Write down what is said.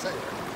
say.